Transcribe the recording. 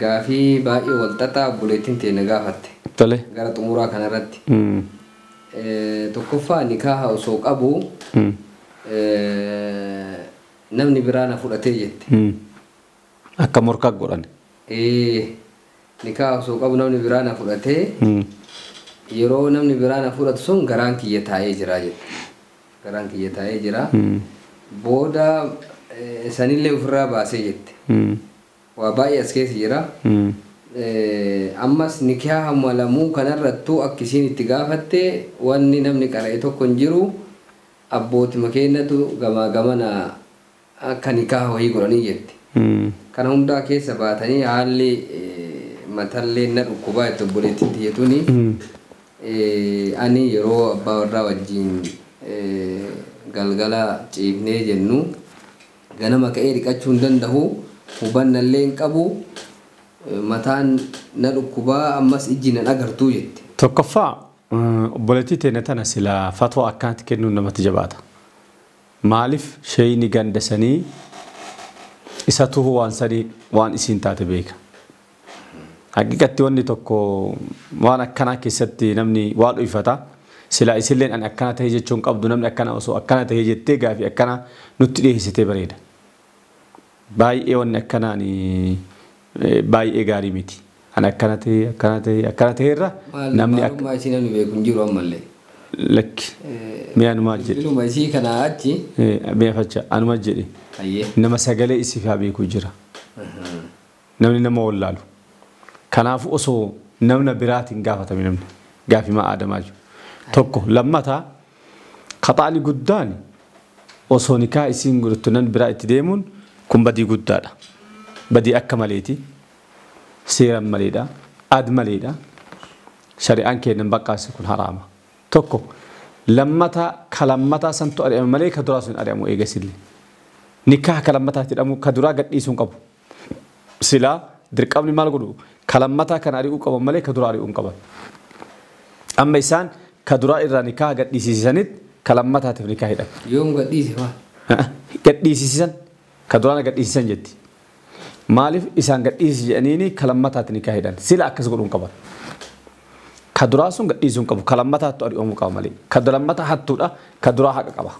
Gaafii baay'ee walxaxaa obboleettiin teenya gaafatte Tole. gara xumuraa kanarratti. Mm. Eh, Tokkoffaa nikaaha osoo qabu Mm. eh, namni biraa na fudhatee jette. Akka morkaa godhan. Nikaaha osoo qabu namni biraa na fudhatee yeroo namni biraa na fudhatu sun garaan kiyya taa'ee jira jette. Garaan kiyya taa'ee jira. Booda sanillee ofirraa baasee jette. Waa baay'ee as keessa jira. Mm. Eh, ammas nikaaha malamuu kanarrattuu akka isiin itti gaafatte wanni namni qara'e tokko hin jiru abbootima keenyatu gamaa gamana akka nikaaha wayii godhanii jette. Mm. Kana hundaa keessa baatanii haalli eh, matallee na dhukkubaa itti obboleettiin tiyyatuni Mm. eh, ani yeroo abbaa warraa wajjin galgala ciifnee jennu ganama ka'ee dhiqachuu hin danda'u hubannallee hin qabu eh, mataan na dhukkubaa ammas ijji nan agartuu jette. Tokkoffaa mm, obboleettii teenya tana silaa fatwa akkanatti kennuun namatti jabaata. Maaliif sheeyini gandasanii isatu waan sadii waan isiin taate beeka. Haqiqatti wanni tokko waan akkanaa keessatti namni waa dhuunfata. Silaa isilleen ani akkana ta'e jechuun qabdu namni akkana osoo akkana ta'e jettee gaafii akkana nutti dhiyeessitee bareeda. Baay'ee wanni akkanaan eh, baay'ee gaarii miti. Ani akkana ta'e akkana ta'e akkana ta'e irra Maal namni akka maalummaa isii namni beeku hin jiru ammallee. lakki mi'a anumaa jedhe Iluma isii kanaa achi Eh, mi'a facha anuma jedhe nama sagalee isiif haa beeku jira. Namni nama wallaalu. Kanaafuu osoo namna biraatiin gaafatame namni gaafii maa aadamaa jiru. Tokko lammataa kaxaani guddaan osoo nikaa isiin godhattu namni biraa itti deemuun kun badii guddaadha. Badii akka maleeti. Seeran maleedha. Ad maleedha. Shari'aan kennan baqqaasi kun haraama. Tokko lammataa ka lammataa santu ari'ame malee ka duraa sun ari'amu eegasillee. Nikaa ka lammataatti hidhamu ka duraa gadhiisuu hin qabu. Silaa dirqamni maal godhu ka lammataa kan ari'uu qaban malee ka duraa ari'uu hin qaban. Amma isaan ka duraa irraa nikaa gadhiisisanitti ka lammataatiif nikaa hidhan. Yoom gadhiise maal? Gadhiisisan كدورانا قد إيسان جدي مالف إيسان قد إيس جأنيني كلمتات نكاهدان سيلا أكس قلون قبر كدوراسون قد إيسون قبر كلمتات تأري أمو قامالي كدلمتات حتو كدورا قبر